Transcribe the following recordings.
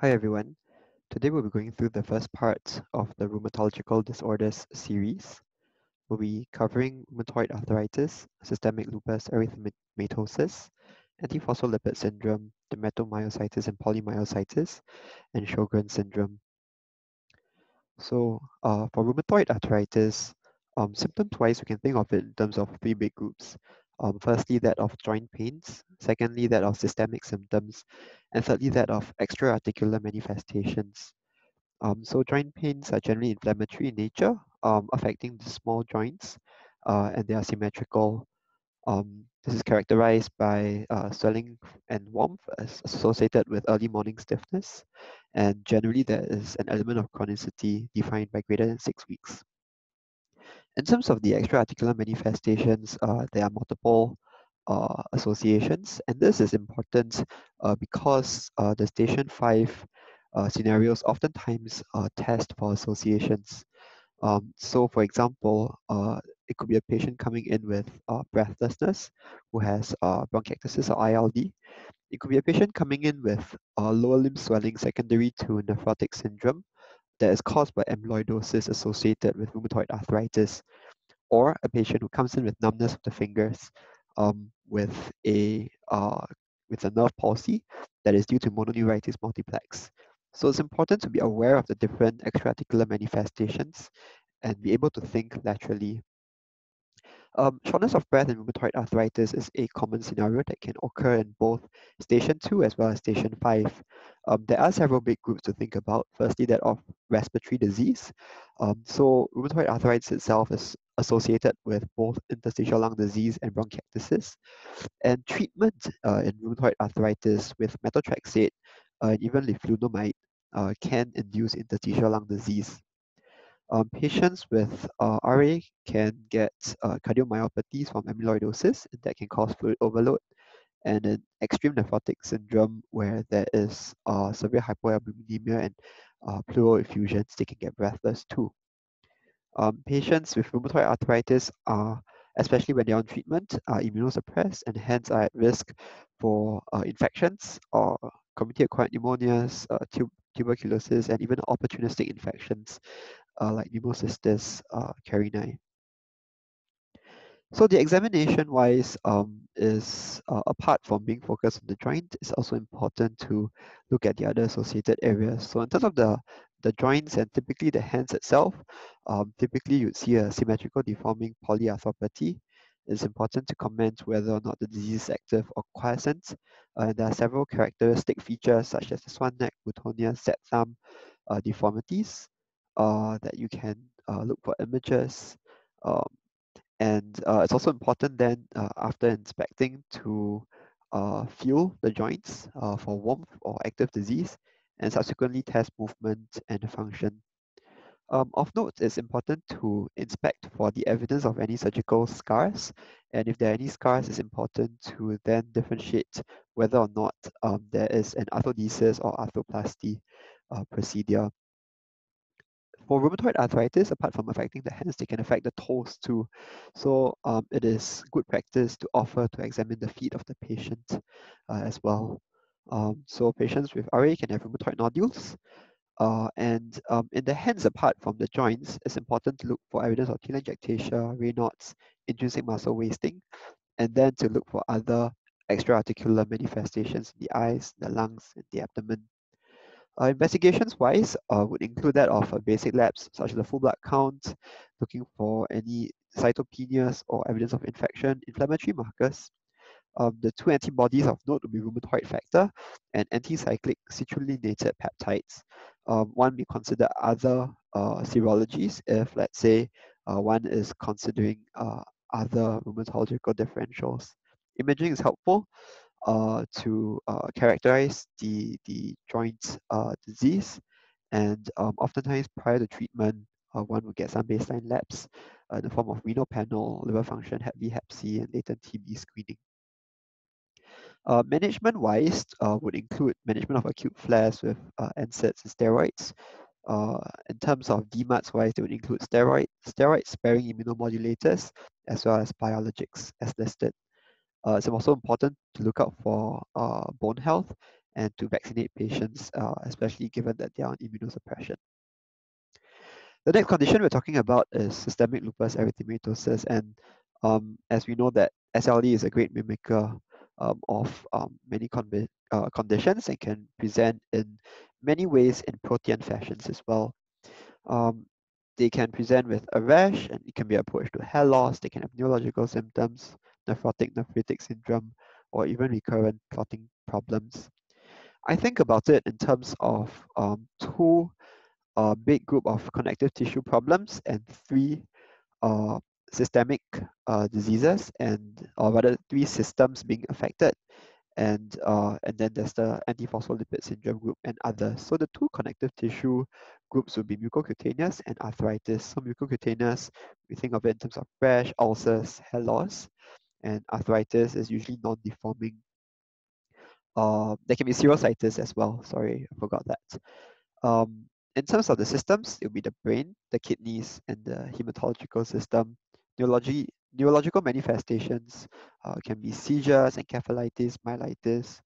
Hi everyone. Today we'll be going through the first part of the rheumatological disorders series. We'll be covering rheumatoid arthritis, systemic lupus erythematosus, antiphospholipid syndrome, dermatomyositis and polymyositis, and Sjogren's syndrome. So uh, for rheumatoid arthritis, um, symptoms-wise, we can think of it in terms of three big groups. Um, firstly, that of joint pains. Secondly, that of systemic symptoms. And thirdly, that of extra-articular manifestations. Um, so joint pains are generally inflammatory in nature, um, affecting the small joints, uh, and they are symmetrical. Um, this is characterized by uh, swelling and warmth associated with early morning stiffness, and generally there is an element of chronicity defined by greater than six weeks. In terms of the extra-articular manifestations, uh, there are multiple uh, associations, and this is important uh, because uh, the station 5 uh, scenarios oftentimes uh, test for associations. Um, so for example, it could be a patient coming in with breathlessness who has bronchiectasis or ILD. It could be a patient coming in with lower limb swelling secondary to nephrotic syndrome that is caused by amyloidosis associated with rheumatoid arthritis, or a patient who comes in with numbness of the fingers um, with a uh, with a nerve palsy that is due to mononeuritis multiplex. So it's important to be aware of the different extraarticular manifestations and be able to think laterally um, shortness of breath in rheumatoid arthritis is a common scenario that can occur in both station 2 as well as station 5. Um, there are several big groups to think about. Firstly, that of respiratory disease. Um, so rheumatoid arthritis itself is associated with both interstitial lung disease and bronchiectasis. And treatment uh, in rheumatoid arthritis with methotrexate uh, and even leflunomide uh, can induce interstitial lung disease. Um, patients with uh, RA can get uh, cardiomyopathies from amyloidosis that can cause fluid overload, and an extreme nephrotic syndrome where there is uh, severe hypoalbuminemia and uh, pleural effusions, they can get breathless too. Um, patients with rheumatoid arthritis are, especially when they're on treatment, are immunosuppressed and hence are at risk for uh, infections or community-acquired pneumonias, uh, tuberculosis, and even opportunistic infections uh, like pneumocystis uh, carinii. So the examination wise um, is uh, apart from being focused on the joint, it's also important to look at the other associated areas. So in terms of the, the joints and typically the hands itself, um, typically you'd see a symmetrical deforming polyarthropathy. It's important to comment whether or not the disease is active or quiescent. Uh, there are several characteristic features such as the swan neck, Boutonnière, Z thumb uh, deformities uh, that you can uh, look for images. Um, and uh, it's also important then uh, after inspecting to uh, feel the joints uh, for warmth or active disease and subsequently test movement and function. Um, of note, it's important to inspect for the evidence of any surgical scars. And if there are any scars, it's important to then differentiate whether or not um, there is an arthrodesis or arthroplasty uh, procedure for rheumatoid arthritis, apart from affecting the hands, they can affect the toes too. So um, it is good practice to offer to examine the feet of the patient uh, as well. Um, so patients with RA can have rheumatoid nodules. Uh, and um, in the hands, apart from the joints, it's important to look for evidence of telangiectasia, Raynaud's, intrinsic muscle wasting, and then to look for other extra-articular manifestations in the eyes, the lungs, and the abdomen. Uh, investigations wise uh, would include that of uh, basic labs such as the full blood count, looking for any cytopenias or evidence of infection, inflammatory markers. Um, the two antibodies of note would be rheumatoid factor and anticyclic citrullinated peptides. Um, one may consider other uh, serologies if, let's say, uh, one is considering uh, other rheumatological differentials. Imaging is helpful to uh, characterize the, the joint uh, disease. And um, oftentimes prior to treatment, uh, one would get some baseline labs uh, in the form of renal panel, liver function, Hep B, Hep C, and latent TB screening. Uh, management-wise would include management of acute flares with NSAIDs and steroids. in terms of DMARDs-wise, they would include steroid, steroid-sparing immunomodulators, as well as biologics as listed. Uh, it's also important to look out for uh, bone health and to vaccinate patients, uh, especially given that they are on immunosuppression. The next condition we're talking about is systemic lupus erythematosus, and um, as we know that SLE is a great mimicker um, of um, many uh, conditions and can present in many ways in protean fashions as well. Um, they can present with a rash and it can be approached to hair loss. They can have neurological symptoms, nephrotic nephritic syndrome, or even recurrent clotting problems. I think about it in terms of um, two uh, big group of connective tissue problems and three uh, systemic uh, diseases and or rather three systems being affected and uh, and then there's the antiphospholipid syndrome group and others. So the two connective tissue groups would be mucocutaneous and arthritis. So mucocutaneous, we think of it in terms of rash, ulcers, hair loss, and arthritis is usually non-deforming. Uh, there can be serositis as well. Sorry, I forgot that. Um, in terms of the systems, it will be the brain, the kidneys, and the hematological system. Neurology, neurological manifestations uh, can be seizures, encephalitis, myelitis,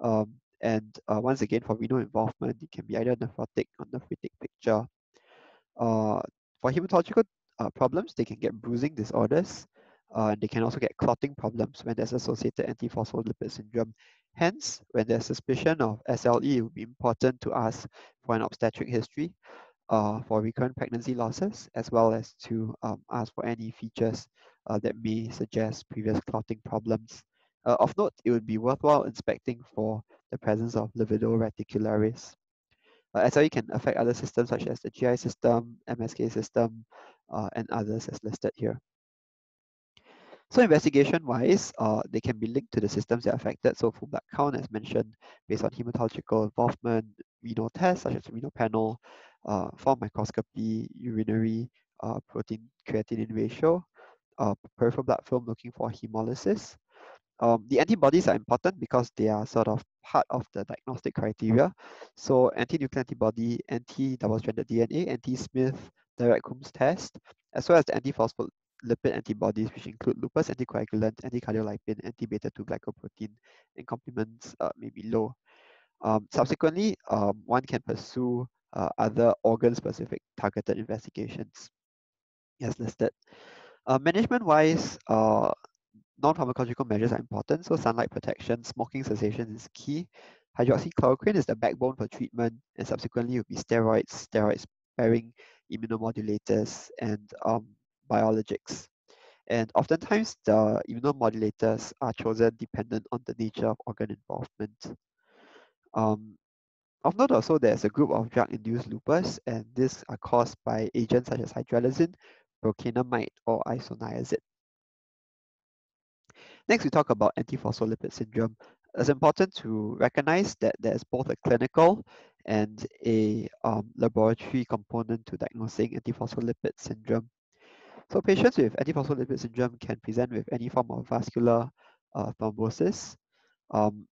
um, and uh, once again, for renal involvement, it can be either nephrotic or nephritic picture. Uh, for hematological uh, problems, they can get bruising disorders, uh, and they can also get clotting problems when there's associated antiphospholipid syndrome. Hence, when there's suspicion of SLE, it would be important to ask for an obstetric history uh, for recurrent pregnancy losses, as well as to um, ask for any features uh, that may suggest previous clotting problems. Uh, of note, it would be worthwhile inspecting for the presence of livedo reticularis. Uh, SLE can affect other systems such as the GI system, MSK system, uh, and others as listed here. So investigation-wise, uh, they can be linked to the systems that are affected. So full blood count, as mentioned, based on hematological involvement, renal tests such as renal panel, uh, for microscopy, urinary uh, protein creatinine ratio, uh, peripheral blood film looking for hemolysis. Um, the antibodies are important because they are sort of part of the diagnostic criteria. So anti-nuclear antibody, anti-double-stranded DNA, anti-Smith direct Coombs test, as well as the anti-phospholipid antibodies, which include lupus anticoagulant, anti-cardiolipin, anti-beta-2 glycoprotein, and complements uh, may be low. Um, subsequently, um, one can pursue uh, other organ-specific targeted investigations as listed. Uh, Management-wise, uh, non-pharmacological measures are important. So sunlight protection, smoking cessation is key. Hydroxychloroquine is the backbone for treatment, and subsequently will be steroids, steroid-sparing immunomodulators, and um, biologics. And oftentimes, the immunomodulators are chosen dependent on the nature of organ involvement. Um, of note also, there's a group of drug-induced lupus, and these are caused by agents such as hydralazine, procainamide, or isoniazid. Next, we talk about antiphospholipid syndrome. It's important to recognize that there's both a clinical and a um, laboratory component to diagnosing antiphospholipid syndrome. So patients with antiphospholipid syndrome can present with any form of vascular uh, thrombosis, um,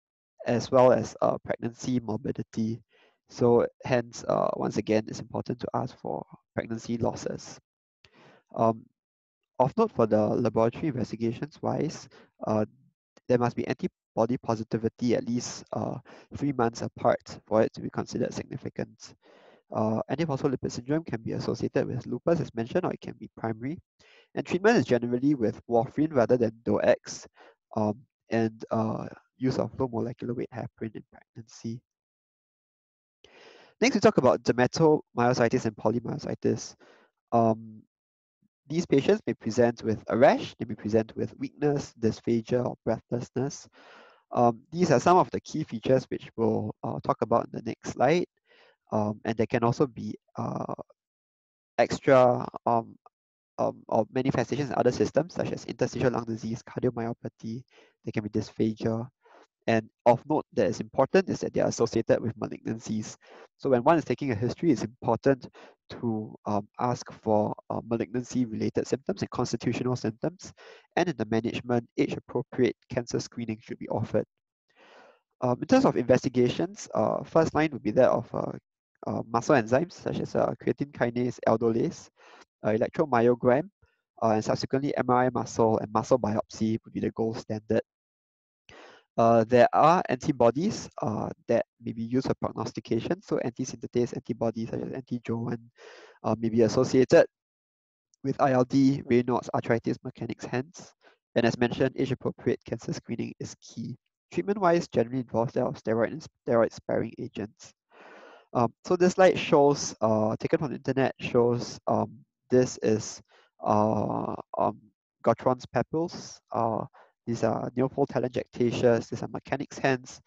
as well as uh, pregnancy morbidity. So hence, uh, once again, it's important to ask for pregnancy losses. Um, of note for the laboratory investigations wise, uh, there must be antibody positivity at least uh, three months apart for it to be considered significant. Uh, antiphospholipid syndrome can be associated with lupus as mentioned or it can be primary. And treatment is generally with warfarin rather than DOACs um, and uh, use of low molecular weight heparin in pregnancy. Next, we talk about dermatomyositis and polymyositis. Um, these patients may present with a rash, they may present with weakness, dysphagia, or breathlessness. Um, these are some of the key features which we'll uh, talk about in the next slide. Um, and there can also be uh, extra um, um, or manifestations in other systems such as interstitial lung disease, cardiomyopathy, there can be dysphagia, and of note that is important is that they are associated with malignancies. So when one is taking a history, it's important to um, ask for uh, malignancy-related symptoms and constitutional symptoms. And in the management, age-appropriate cancer screening should be offered. Um, in terms of investigations, uh, first line would be that of uh, uh muscle enzymes such as uh, creatine kinase, aldolase, uh, electromyogram, and subsequently MRI muscle and muscle biopsy would be the gold standard Uh, there are antibodies uh, that may be used for prognostication. So anti-synthetase antibodies such as anti-Jo1 uh, may be associated with ILD, Raynaud's arthritis, Mechanic's hands. And as mentioned, age-appropriate cancer screening is key. Treatment-wise, generally involves steroid and steroid-sparing agents. Um, so this slide shows, uh, taken from the internet, shows um, this is uh, um, Gottron's papules. Uh, these are nailfold telangiectasias. These are Mechanic's hands.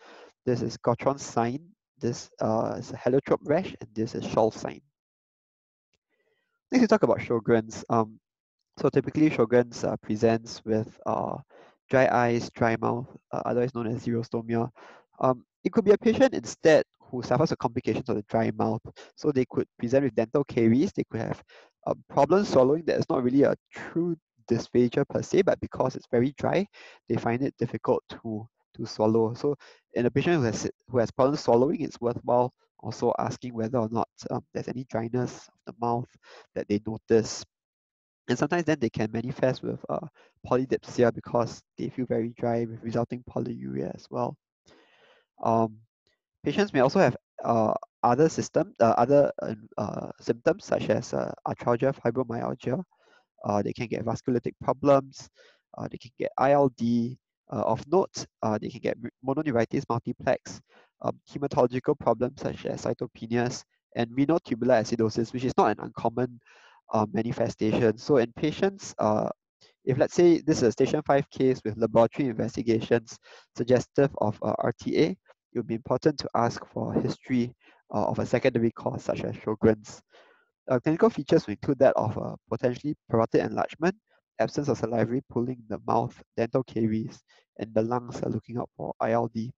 This is Gottron's sign. This uh, is a heliotrope rash, and this is Shawl sign. Next, we talk about Sjogren's. Um, so typically, Sjogren's uh, presents with uh, dry eyes, dry mouth, uh, otherwise known as xerostomia. Um, it could be a patient instead who suffers a complications of the dry mouth. So they could present with dental caries. They could have a problem swallowing that is not really a true dysphagia per se, but because it's very dry, they find it difficult to to swallow. So in a patient who has who has problems swallowing, it's worthwhile also asking whether or not um, there's any dryness of the mouth that they notice. And sometimes then they can manifest with uh, polydipsia because they feel very dry with resulting polyuria as well. Um, patients may also have uh, other system, uh, other uh, symptoms such as uh, arthralgia, fibromyalgia. Uh, they can get vasculitic problems. Uh, they can get ILD. of note, they can get mononeuritis multiplex, um, hematological problems such as cytopenias, and renal tubular acidosis, which is not an uncommon manifestation. So in patients, if let's say this is a station 5 case with laboratory investigations suggestive of uh, RTA, it would be important to ask for history uh, of a secondary cause such as Sjogren's. Uh, clinical features would include that of a potentially parotid enlargement, absence of salivary pooling in the mouth, dental caries, and the lungs are looking out for ILD.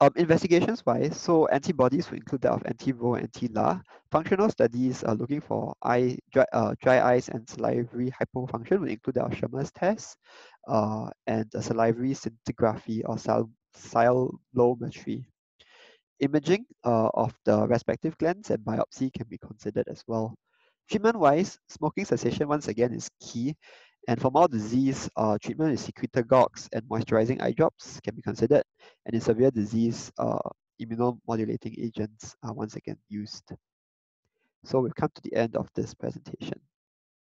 Um, investigations wise, so antibodies would include that of anti-Ro and anti-La. Functional studies are looking for eye, dry, uh, dry eyes and salivary hypofunction will include that of Schirmer's test uh, and salivary scintigraphy or sal cyelometry. Imaging uh, of the respective glands and biopsy can be considered as well. Treatment-wise, smoking cessation once again is key. And for mild disease, uh, treatment with secretagogues and moisturizing eye drops can be considered. And in severe disease, uh, immunomodulating agents are once again used. So we've come to the end of this presentation.